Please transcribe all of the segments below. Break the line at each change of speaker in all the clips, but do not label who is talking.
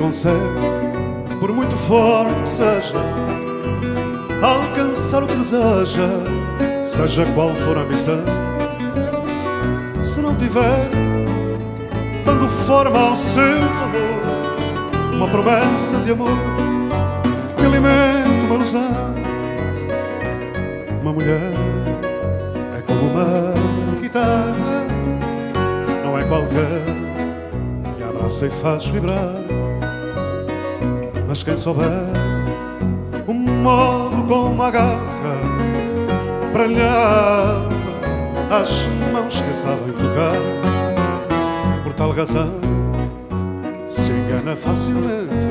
consegue, por muito forte que seja, alcançar o que deseja, seja qual for a missão. Se não tiver, dando forma ao seu valor, uma promessa de amor que alimenta uma ilusão. Uma mulher é como uma guitarra, não é qualquer que abraça e faz vibrar. Mas quem souber o modo como agarra para lhe as mãos que sabem tocar, por tal razão se engana facilmente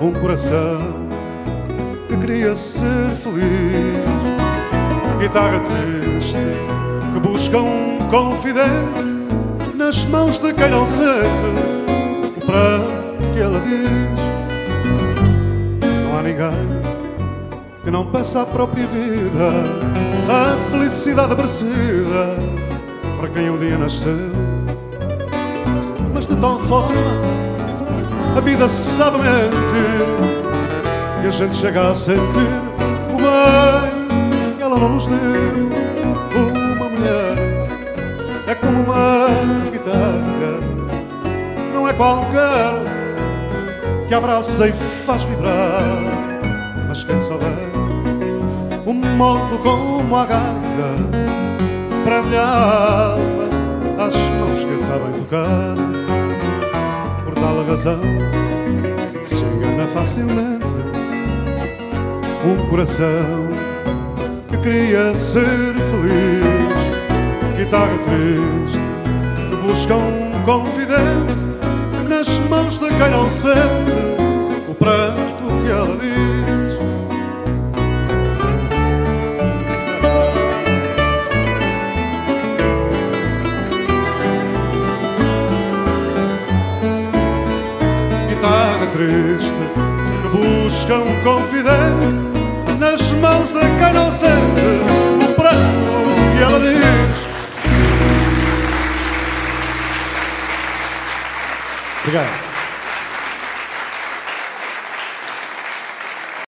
um coração que queria ser feliz. Guitarra triste que busca um confidente nas mãos de quem não sente o pranto que ela diz. Não há ninguém que não peça a própria vida, a felicidade merecida para quem um dia nasceu. Mas de tal forma a vida sabe mentir e a gente chega a sentir o bem que ela não nos deu. Uma mulher é como uma guitarra, não é qualquer que abraça e faz vibrar. Mas quem souber o modo como para lhe alma as mãos que sabem tocar, por tal razão se engana facilmente um coração que queria ser feliz. Guitarra triste busca um confidente nas mãos de quem não sente o pranto que ela diz. Guitarra triste que busca um confidente nas mãos de quem não sente Obrigado.